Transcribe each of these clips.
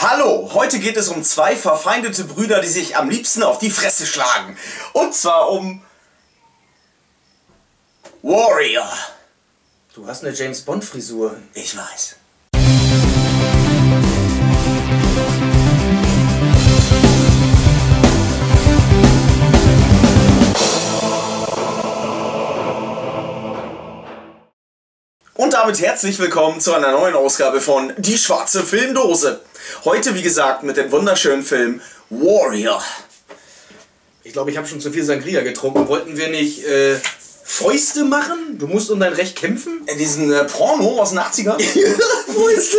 Hallo, heute geht es um zwei verfeindete Brüder, die sich am liebsten auf die Fresse schlagen. Und zwar um Warrior. Du hast eine James Bond Frisur. Ich weiß. Und damit herzlich willkommen zu einer neuen Ausgabe von Die schwarze Filmdose. Heute, wie gesagt, mit dem wunderschönen Film Warrior. Ich glaube, ich habe schon zu viel Sangria getrunken. Wollten wir nicht äh, Fäuste machen? Du musst um dein Recht kämpfen? In diesen äh, Porno aus den 80ern? Fäuste!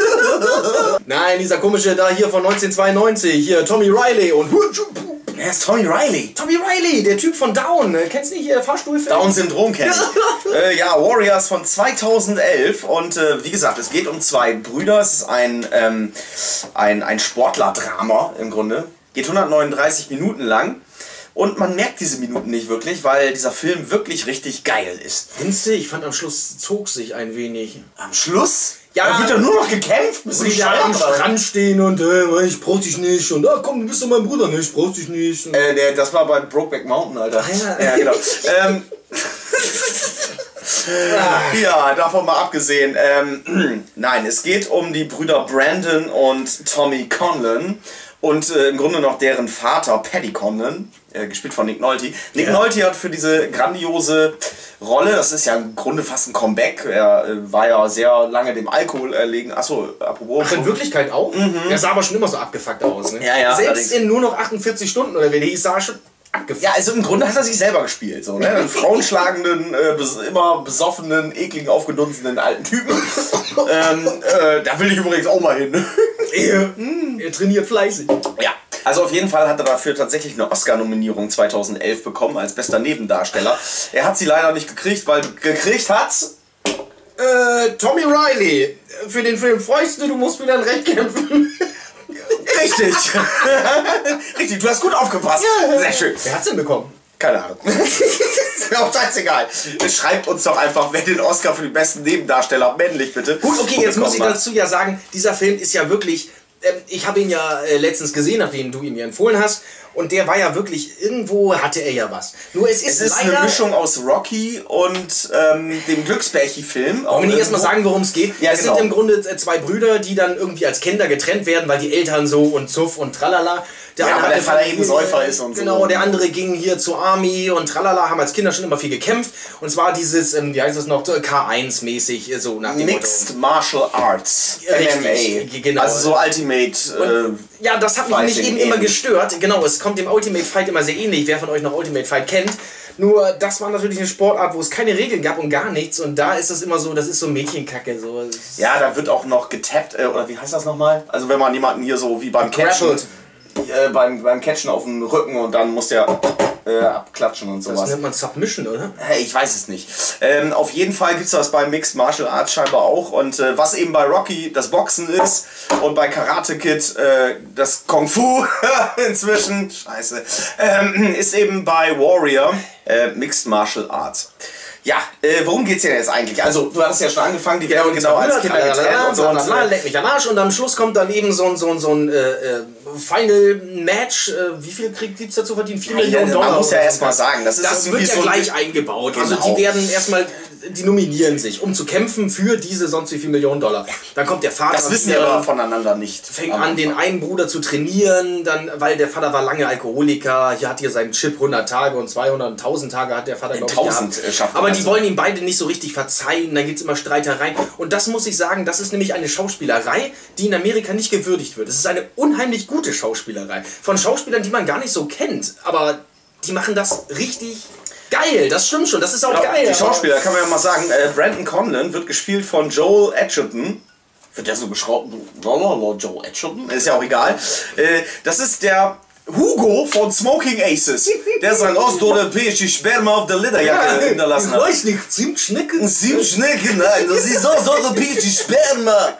Nein, dieser komische da hier von 1992. Hier, Tommy Riley und... Er ist Tommy Riley. Tommy Riley, der Typ von Down. Äh, Kennst du nicht hier Fahrstuhlfilm? Down-Syndrom kennen. äh, ja, Warriors von 2011 und äh, wie gesagt, es geht um zwei Brüder. Es ist ein, ähm, ein, ein Sportler-Drama im Grunde. Geht 139 Minuten lang. Und man merkt diese Minuten nicht wirklich, weil dieser Film wirklich richtig geil ist. Findest du? Ich fand am Schluss zog sich ein wenig. Am Schluss? Ja, da wird doch nur noch gekämpft. Und die da am? Strand stehen und äh, ich brauch dich nicht und ah komm, du bist doch mein Bruder, ne, ich brauch dich nicht. Äh, der, das war bei Brokeback Mountain, Alter. Ah, ja. ja genau. ähm, ja, davon mal abgesehen. Ähm, nein, es geht um die Brüder Brandon und Tommy Conlon und äh, im Grunde noch deren Vater Paddy Conlon, äh, gespielt von Nick Nolte. Nick Ja. Nolte hat für diese grandiose Rolle, das ist ja im Grunde fast ein Comeback, er äh, war ja sehr lange dem Alkohol erlegen. Achso, apropos. Ach, in Wirklichkeit auch? Der sah aber schon immer so abgefuckt aus, ne? Mhm. Ja, ja, Selbst allerdings. in nur noch 48 Stunden oder wie hieß, sah er schon abgefuckt. Ja, also im Grunde hat er sich selber gespielt. So, ne? Einen frauenschlagenden, äh, bes immer besoffenen, ekligen, aufgedunsenen alten Typen. ähm, äh, da will ich übrigens auch mal hin. Er, er trainiert fleißig. ja. Also auf jeden Fall hat er dafür tatsächlich eine Oscar-Nominierung 2011 bekommen als bester Nebendarsteller. Er hat sie leider nicht gekriegt, weil gekriegt hat's. Äh, Tommy Riley, für den Film freust du, du musst wieder ein Recht kämpfen. Richtig. Richtig, du hast gut aufgepasst. Sehr schön. Wer hat's denn bekommen? Keine Ahnung. ist mir auch scheißegal. Schreibt uns doch einfach, wer den Oscar für den besten Nebendarsteller männlich bitte. Gut, okay, jetzt muss ich dazu ja sagen, dieser Film ist ja wirklich. Ähm, ich habe ihn ja äh, letztens gesehen, nachdem du ihn mir empfohlen hast. Und der war ja wirklich, irgendwo hatte er ja was. Nur es ist, Es ist eine Mischung aus Rocky und ähm, dem Glücksbärchi-Film. Wollen wir nicht erstmal sagen, worum es geht? Ja, es genau. sind im Grunde äh, zwei Brüder, die dann irgendwie als Kinder getrennt werden, weil die Eltern so und Zuff und tralala. Der Ja, eine weil der Vater eben Säufer ist und so. Genau, der andere ging hier zur Army und tralala, haben als Kinder schon immer viel gekämpft. Und zwar dieses, ähm, wie heißt das noch, K1-mäßig, äh, so nach dem Mixed Martial Arts, Richtig, MMA. genau. Also so Ultimate. Äh, Motto. Ja, das hat mich nicht eben immer gestört. Genau, es kommt dem Ultimate Fight immer sehr ähnlich, wer von euch noch Ultimate Fight kennt. Nur, das war natürlich eine Sportart, wo es keine Regeln gab und gar nichts. Und da ist es immer so, das ist so Mädchenkacke. So. ja, da wird auch noch getappt, äh, oder wie heißt das nochmal? Also wenn man jemanden hier so wie beim Catchen, äh, beim, beim Catchen auf den Rücken und dann muss der äh, abklatschen und Das sowas. nennt man Submission, oder? Ich weiß es nicht. Ähm, auf jeden Fall gibt es das bei Mixed Martial Arts scheinbar auch. Und äh, was eben bei Rocky das Boxen ist und bei Karate Kid äh, das Kung Fu inzwischen, scheiße, ähm, ist eben bei Warrior äh, Mixed Martial Arts. Ja, äh, worum geht's denn jetzt eigentlich? Also, du hattest ja schon angefangen, die werden genau als Kinder und so. Und, äh, leck mich am Arsch und am Schluss kommt dann eben so ein, so ein, so ein äh, äh, Final Match. Äh, wie viel kriegt gibt's dazu verdient? 4 Nein, Millionen man Dollar. muss ja oder erst mal so. sagen, das ist das wird ja so gleich eingebaut. Also Genau. die werden erstmal, die nominieren sich, um zu kämpfen für diese sonst wie viel Millionen Dollar. Dann kommt der Vater. das wissen wieder, aber voneinander nicht. fängt an, den einen Bruder zu trainieren, dann, weil der Vater war lange Alkoholiker, hier hat hier seinen Chip 100 Tage und 200 und 1000 Tage hat der Vater, glaube ich, 1000 gehabt. schafft er Aber also. die wollen ihm beide nicht so richtig verzeihen, dann gibt es immer Streitereien. Und das muss ich sagen, das ist nämlich eine Schauspielerei, die in Amerika nicht gewürdigt wird. Es ist eine unheimlich gute Schauspielerei. Von Schauspielern, die man gar nicht so kennt, aber die machen das richtig geil. Das stimmt schon, das ist auch Ja, geil. die Schauspieler, kann man ja mal sagen, äh, Brandon Conlon wird gespielt von Joel Edgerton. Wird der so geschraubt? Joel Edgerton? Ist ja auch egal. Äh, das ist der Hugo von Smoking Aces, der sein osteuropäische Sperma auf der Lederjacke hinterlassen hat. weiß nicht, Zimtschnecken? Sieben Schnecken, nein, das ist osteuropäische Sperma.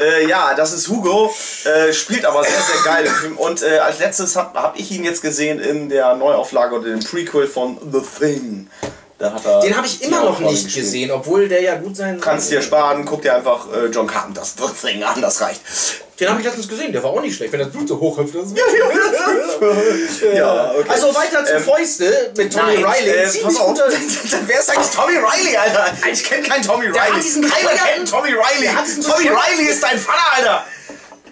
Äh, ja, das ist Hugo, äh, spielt aber sehr, sehr geil im Film. Und äh, als letztes habe hab ich ihn jetzt gesehen in der Neuauflage oder dem Prequel von The Thing. Da hat er Den habe ich immer noch nicht gespielt. gesehen, obwohl der ja gut sein Kannst dir sparen, guck dir einfach äh, John Carpenters The Thing an, das reicht. Den habe ich letztens gesehen, der war auch nicht schlecht, wenn das Blut so hoch hüpft. Das Ja, okay. Also weiter zu Ähm, Fäuste mit Tommy Nein, Riley. Äh, Ziemlich guter- Wer ist eigentlich Tommy Riley, Alter? Ich kenne keinen Tommy Der Riley. hat diesen Keiner kennt Tommy Riley. Tommy Riley ist dein Vater, Alter.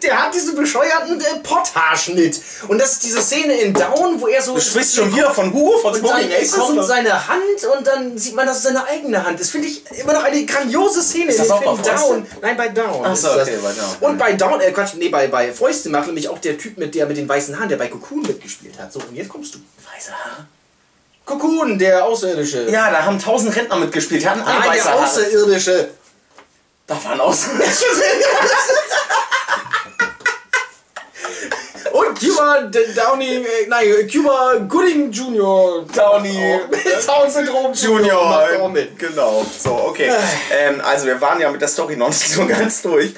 Der hat diesen bescheuerten äh, Potthaarschnitt. Und das ist diese Szene in Down, wo er so. Du sprichst schon wieder von Hugo, von Smoking Aces. in oder? seine Hand und dann sieht man, dass es seine eigene Hand ist. Finde ich immer noch eine grandiose Szene Ist das auch bei? Down. Nein, bei Down. Ach ist so, das. okay, bei Down. Und bei Down, äh, Quatsch, nee, bei, bei Fäuste macht nämlich auch der Typ mit der mit den weißen Haaren, der bei Cocoon mitgespielt hat. So, und jetzt kommst du. Weiße Haare? Cocoon, der Außerirdische. Ja, da haben tausend Rentner mitgespielt. Die hatten alle Nein, weiße der. Außerirdische. Da waren Außerirdische. Downey, äh, nein, Cuba Gooding Jr. Downey Down-Syndrom Junior. Auch mit. Genau. So, okay. Ähm, also wir waren ja mit der Story noch nicht so ganz durch.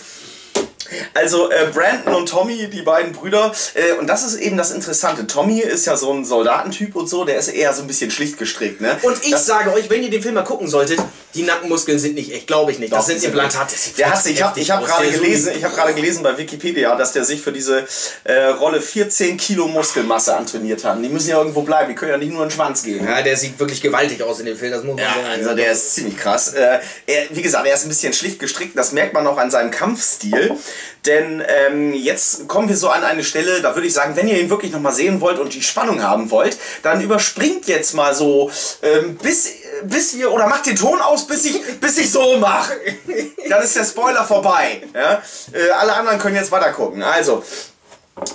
Also äh, Brandon und Tommy, die beiden Brüder, äh, und das ist eben das Interessante. Tommy ist ja so ein Soldatentyp und so, der ist eher so ein bisschen schlicht gestrickt, ne? Und ich das, sage euch, wenn ihr den Film mal gucken solltet, die Nackenmuskeln sind nicht echt, glaube ich nicht. das Doch, sind die sind Implantate. Das Der hat, ich habe hab gerade gelesen, so- ich habe gerade gelesen bei Wikipedia, dass der sich für diese äh, Rolle 14 Kilo Muskelmasse antrainiert hat. Die müssen ja irgendwo bleiben, die können ja nicht nur einen Schwanz geben. Ja, der sieht wirklich gewaltig aus in dem Film, das muss man Ja, sagen. also der ist ziemlich krass. Äh, er, wie gesagt, er ist ein bisschen schlicht gestrickt, das merkt man auch an seinem Kampfstil. Denn ähm, jetzt kommen wir so an eine Stelle, da würde ich sagen, wenn ihr ihn wirklich nochmal sehen wollt und die Spannung haben wollt, dann überspringt jetzt mal so ähm, bis, bis wir, oder macht den Ton aus, bis ich, bis ich so mache. Dann ist der Spoiler vorbei. Ja? Äh, alle anderen können jetzt weiter gucken. Also,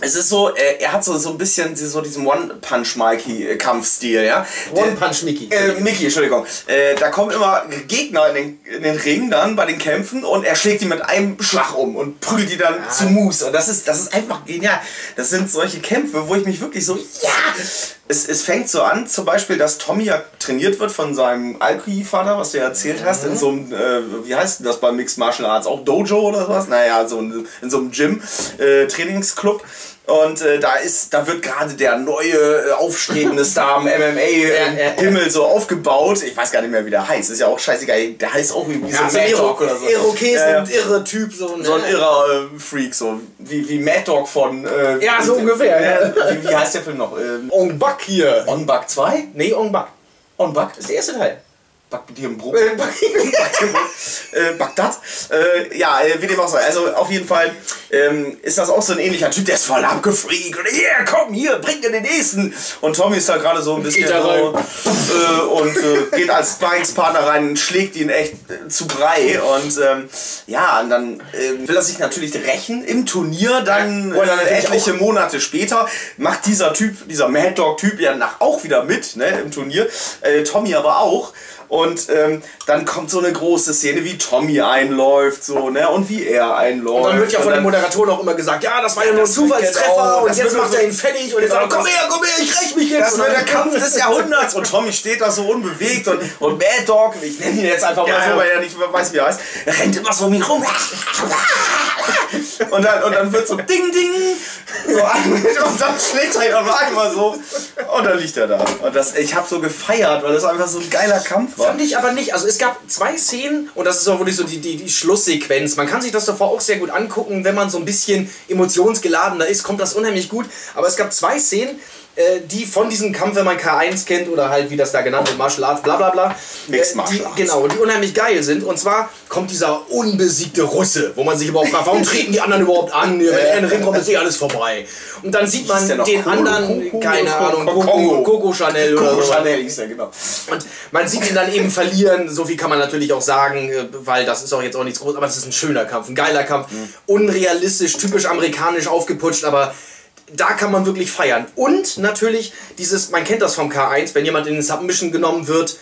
es ist so, äh, er hat so, so ein bisschen so diesen One-Punch-Mikey-Kampfstil, ja. One Der- Punch Mickey. äh, Mickey, Entschuldigung. Äh, da kommen immer Gegner in den, in den Ring dann bei den Kämpfen und er schlägt die mit einem Schlag um und prügelt die dann zu Mus. Und das ist, das ist einfach genial. Das sind solche Kämpfe, wo ich mich wirklich so, ja! Es, es fängt so an, zum Beispiel, dass Tommy ja trainiert wird von seinem Alki-Vater, was du ja erzählt hast, in so einem, äh, wie heißt denn das bei Mixed Martial Arts? Auch Dojo oder was? Naja, so ein, in so einem Gym, äh, Trainingsclub. Und äh, da ist, da wird gerade der neue äh, aufstrebende Star im MMA-Himmel so aufgebaut. Ich weiß gar nicht mehr, wie der heißt. Ist ja auch scheißegal. Der heißt auch irgendwie ja, so ein Iro oder so. Irokesen, ja. ein irre Typ. So, ne? So ein irrer äh, Freak, so wie, wie Mad Dog von. Äh, Ja, so ungefähr, ja. Wie, wie heißt der Film noch? Ähm, Ong Bak hier. On Bug 2? Nee, Ong Bak. On Bug? Das ist der erste Teil. Äh, äh, Bagdad. Äh, ja, äh, wie dem auch sei. Also auf jeden Fall ähm, ist das auch so ein ähnlicher Typ, der ist voll abgefreakt. Und hier, komm, hier, bring dir den nächsten. Und Tommy ist da gerade so ein bisschen so, und geht als Sparringspartner rein und schlägt ihn echt zu Brei. Und ähm, ja, und dann äh, will er sich natürlich rächen im Turnier. Dann Ja, natürlich etliche Monate später macht dieser Typ, dieser Mad Dog Typ ja nach auch wieder mit ne, im Turnier. Tommy aber auch. Und ähm, dann kommt so eine große Szene, wie Tommy einläuft, so, ne? Und wie er einläuft. Und dann wird ja von den Moderatoren auch immer gesagt, ja, das war ja nur ein Zufallstreffer und jetzt macht so- er ihn fertig und jetzt sagt er, komm her, komm her, ich räch mich jetzt. Das dann- der Kampf des Jahrhunderts und Tommy steht da so unbewegt und, und Mad Dog, ich nenne ihn jetzt einfach mal Ja, so, weil er nicht weiß, wie er heißt, rennt immer so um ihn rum. Und dann, und dann wird so Ding Ding so an und dann schlägt er ihn auf einmal so und dann liegt er da. Und das, ich habe so gefeiert, weil das einfach so ein geiler Kampf war. Fand ich aber nicht. Also es gab zwei Szenen und das ist auch wirklich so die, die, die Schlusssequenz. Man kann sich das davor auch sehr gut angucken, wenn man so ein bisschen emotionsgeladener ist, kommt das unheimlich gut. Aber es gab zwei Szenen, äh, die von diesem Kampf, wenn man K1 kennt oder halt wie das da genannt wird, Martial Arts, bla bla bla. Mixed äh, Martial die, Arts. Genau, die unheimlich geil sind. Und zwar kommt dieser unbesiegte Russe, wo man sich überhaupt fragt, warum treten die anderen überhaupt an? Wenn er in den Ring kommt, ist eh alles vorbei. Und dann sieht man der den Coco- anderen, Coco- keine Coco- Ahnung, Coco- Coco, Chanel oder Coco so. Chanel hieß er, genau. Und man sieht ihn dann eben verlieren, so viel kann man natürlich auch sagen, äh, weil das ist auch jetzt auch nichts groß, aber es ist ein schöner Kampf, ein geiler Kampf, unrealistisch, typisch amerikanisch aufgeputscht, aber da kann man wirklich feiern. Und natürlich dieses, man kennt das vom K1, wenn jemand in den Submission genommen wird,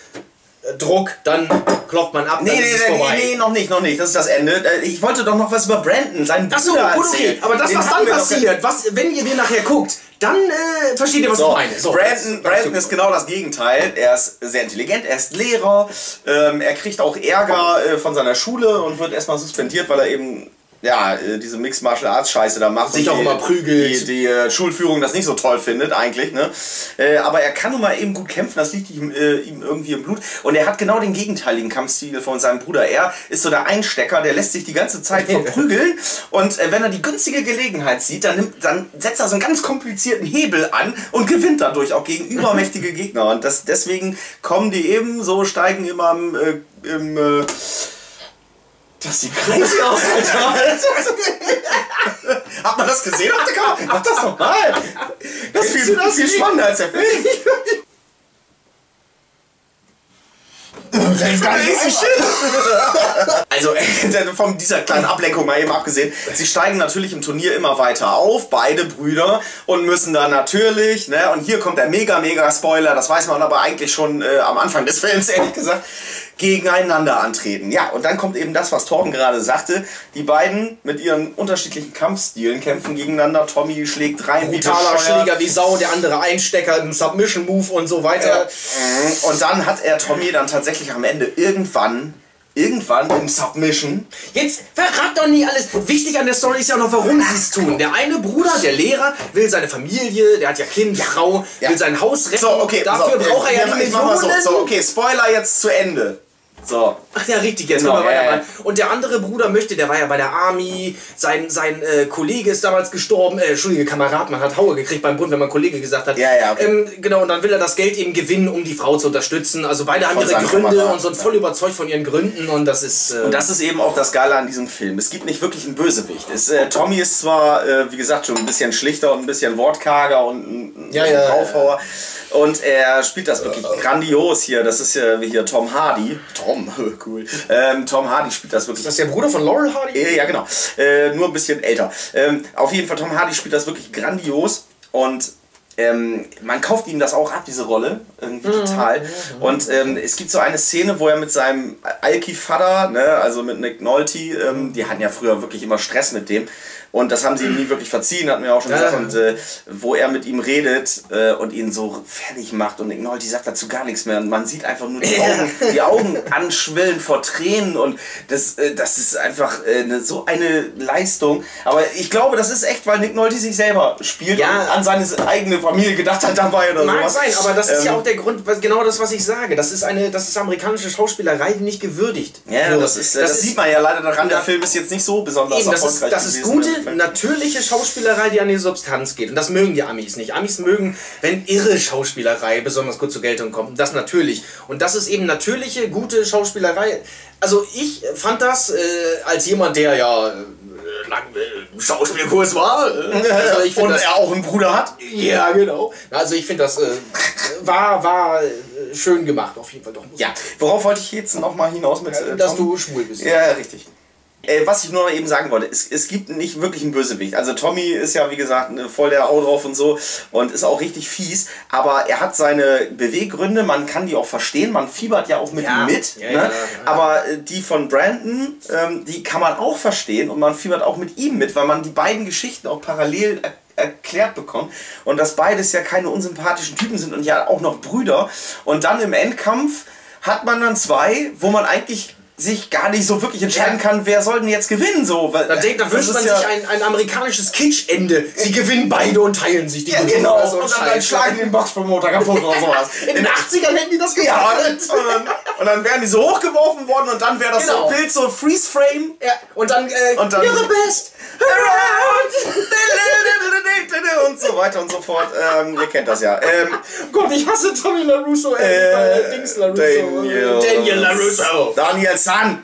äh, Druck, dann klopft man ab, Nee, nee, nee, nee, nee, noch nicht, noch nicht. Das ist das Ende. Äh, Ich wollte doch noch was über Brandon, seinen Bruder gut, okay. Aber das, was dann passiert, was, wenn ihr den nachher guckt, dann äh, versteht ihr, was So, ich meine. So, Brandon, Brandon ist genau das Gegenteil. Er ist sehr intelligent, er ist Lehrer, ähm, er kriegt auch Ärger äh, von seiner Schule und wird erstmal suspendiert, weil er eben ja, äh, diese Mixed Martial Arts Scheiße da macht. Sich auch immer prügelt. Die, die äh, Schulführung das nicht so toll findet eigentlich, ne? Äh, aber er kann nun mal eben gut kämpfen, das liegt ihm, ihm irgendwie im Blut. Und er hat genau den gegenteiligen Kampfstil von seinem Bruder. Er ist so der Einstecker, der lässt sich die ganze Zeit verprügeln. und wenn er die günstige Gelegenheit sieht, dann, nimmt, dann setzt er so einen ganz komplizierten Hebel an und gewinnt dadurch auch gegen übermächtige Gegner. Und das, deswegen kommen die eben so, steigen immer im, äh, im äh, das sieht crazy aus, Alter. Hat man das gesehen auf der Kamera? Mach das nochmal. Das ist viel, das viel spannender als der Film. Das ist crazy shit. Also von dieser kleinen Ablenkung mal eben abgesehen, sie steigen natürlich im Turnier immer weiter auf, beide Brüder, und müssen dann natürlich, ne, und hier kommt der mega, mega Spoiler, das weiß man aber eigentlich schon äh, am Anfang des Films, ehrlich gesagt, gegeneinander antreten. Ja, und dann kommt eben das, was Torben gerade sagte. Die beiden mit ihren unterschiedlichen Kampfstilen kämpfen gegeneinander. Tommy schlägt rein Brutaler Schläger wie Sau, der andere Einstecker im Submission-Move und so weiter. Ja. Und dann hat er Tommy dann tatsächlich am Ende irgendwann irgendwann im Submission. Jetzt verrat doch nie alles. Wichtig an der Story ist ja noch, warum sie es tun. Der eine Bruder, der Lehrer, will seine Familie, der hat ja Kind, ja. Frau, ja. will sein Haus retten. So, okay, Dafür so, braucht er ja die Millionen. So, so, okay, Spoiler jetzt zu Ende. So. Ach ja, richtig, jetzt genau, können wir weiter. Äh. Und der andere Bruder möchte, der war ja bei der Army, sein, sein äh, Kollege ist damals gestorben, äh, Entschuldige, Kamerad, man hat Haue gekriegt beim Bund, wenn man Kollege gesagt hat. Ja, ja. Okay. Ähm, genau, und dann will er das Geld eben gewinnen, um die Frau zu unterstützen. Also beide haben ihre Gründe Kamerad, und sind voll überzeugt von ihren Gründen und das ist... Äh und das ist eben auch das Geile an diesem Film. Es gibt nicht wirklich einen Bösewicht. Es, äh, Tommy ist zwar, äh, wie gesagt, schon ein bisschen schlichter und ein bisschen wortkarger und ein, ja, ja, Draufhauer. Und er spielt das wirklich grandios hier. Das ist ja wie hier Tom Hardy. Tom, cool. Ähm, Tom Hardy spielt das wirklich. Ist das der Bruder von Laurel Hardy? Äh, ja, genau. Äh, nur ein bisschen älter. Ähm, auf jeden Fall, Tom Hardy spielt das wirklich grandios. Und ähm, man kauft ihm das auch ab, diese Rolle, irgendwie mhm. total. Und ähm, es gibt so eine Szene, wo er mit seinem Alki-Vater, ne, also mit Nick Nolte, ähm, die hatten ja früher wirklich immer Stress mit dem. Und das haben sie ihm nie wirklich verziehen, hatten wir auch schon ja. gesagt. Und äh, wo er mit ihm redet äh, und ihn so fertig macht und Nick Nolte sagt dazu gar nichts mehr. Und man sieht einfach nur die Augen, die Augen anschwillen vor Tränen. Und das, äh, das ist einfach äh, ne, so eine Leistung. Aber ich glaube, das ist echt, weil Nick Nolte sich selber spielt ja. und an seine eigene Familie gedacht hat dabei oder Mag sowas. sein, aber das ist ähm, ja auch der Grund, was, genau das, was ich sage. Das ist eine, das ist amerikanische Schauspielerei, die nicht gewürdigt Ja, wird. das, ist, das, das ist, sieht man ja leider daran. Der Film ist jetzt nicht so besonders eben, das erfolgreich ist, das ist gute, natürliche Schauspielerei, die an die Substanz geht. Und das mögen die Amis nicht. Amis mögen, wenn irre Schauspielerei besonders gut zur Geltung kommt. Das natürlich. Und das ist eben natürliche, gute Schauspielerei. Also ich fand das äh, als jemand, der ja äh, lang äh, Schauspielkurs war. Äh, also und das, er auch einen Bruder hat. Ja, genau. Also ich finde das äh, war, war schön gemacht, auf jeden Fall doch. Ja, worauf wollte ich jetzt nochmal hinaus mit... Äh, dass du schwul bist. Ja, richtig. Äh, was ich nur noch eben sagen wollte, es, es gibt nicht wirklich einen Bösewicht. Also Tommy ist ja, wie gesagt, ne, voll der Hau drauf und so und ist auch richtig fies, aber er hat seine Beweggründe, man kann die auch verstehen, man fiebert ja auch mit ja. ihm mit. Ja, ne? ja, aber äh, die von Brandon, ähm, die kann man auch verstehen und man fiebert auch mit ihm mit, weil man die beiden Geschichten auch parallel er erklärt bekommt und dass beides ja keine unsympathischen Typen sind und ja auch noch Brüder. Und dann im Endkampf hat man dann zwei, wo man eigentlich sich gar nicht so wirklich entscheiden kann, wer soll denn jetzt gewinnen. So. Weil, da, denkt, da wünscht man ja sich ein, ein amerikanisches Kitsch-Ende. Sie gewinnen beide und teilen sich die ja, genau. und, und dann, dann schlagen den Boxpromoter kaputt oder sowas. In den 80ern hätten die das gemacht. Ja, und, dann, und dann wären die so hochgeworfen worden und dann wäre das genau. so ein Bild, so Freeze-Frame. Ja, und dann, äh, und dann You're the best around. und so weiter und so fort. Ähm, ihr kennt das ja. Ähm, Gott, ich hasse Tommy LaRusso. Äh, äh, Dings LaRusso. Daniel, Daniel LaRusso. Daniel San.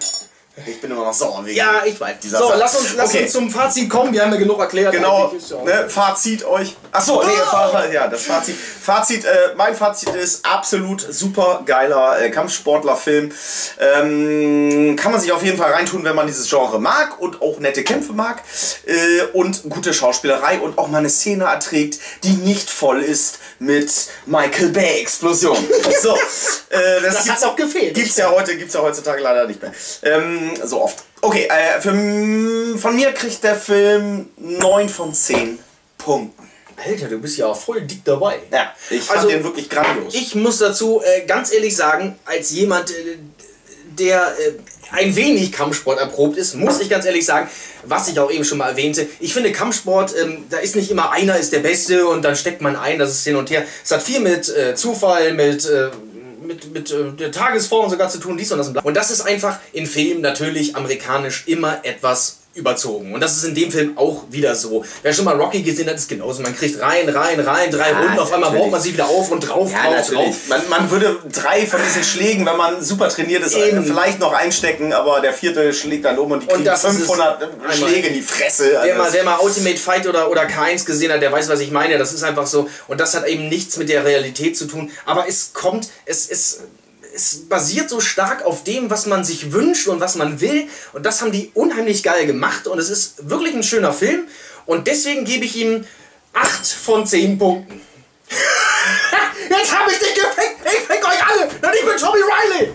Ich bin immer noch sauer wegen Ja, ich weiß. Dieser so, lass, uns, lass okay. uns zum Fazit kommen. Wir haben ja genug erklärt. Genau. Ne, Fazit euch. Achso, nee, ah! ja, das Fazit. Fazit, äh, mein Fazit ist absolut super geiler äh, Kampfsportlerfilm. Ähm, kann man sich auf jeden Fall reintun, wenn man dieses Genre mag und auch nette Kämpfe mag. Äh, und gute Schauspielerei und auch mal eine Szene erträgt, die nicht voll ist mit Michael Bay Explosion. so, äh, das, das hat auch gefehlt. Gibt's ja heute, gibt's ja heutzutage leider nicht mehr. Ähm, so oft. Okay, äh, für, von mir kriegt der Film 9 von 10 Punkten. Alter, du bist ja auch voll dick dabei. Ja, ich fand also, den wirklich grandios. Ich muss dazu äh, ganz ehrlich sagen, als jemand, äh, der äh, ein wenig Kampfsport erprobt ist, muss ich ganz ehrlich sagen, was ich auch eben schon mal erwähnte. Ich finde Kampfsport, ähm, da ist nicht immer einer ist der Beste und dann steckt man ein, das ist hin und her. Es hat viel mit äh, Zufall, mit äh, mit, mit äh, der Tagesform sogar zu tun, dies und das und das. Und das ist einfach in Filmen natürlich amerikanisch immer etwas überzogen. Und das ist in dem Film auch wieder so. Wer schon mal Rocky gesehen hat, ist genauso. Man kriegt rein, rein, rein, drei ja, Runden, auf einmal baut man sie wieder auf und drauf, ja, drauf, drauf. Man, man, würde drei von diesen Schlägen, wenn man super trainiert ist, Eben. vielleicht noch einstecken, aber der vierte schlägt dann um und die kriegen und 500 Schläge in die Fresse. Der, mal, der mal Ultimate Fight oder, oder Keins gesehen hat, der weiß, was ich meine. Das ist einfach so. Und das hat eben nichts mit der Realität zu tun. Aber es kommt, es ist es basiert so stark auf dem, was man sich wünscht und was man will. Und das haben die unheimlich geil gemacht. Und es ist wirklich ein schöner Film. Und deswegen gebe ich ihm 8 von 10 Punkten. Jetzt habe ich dich gefickt! Ich fick euch alle! Und ich bin Tommy Riley!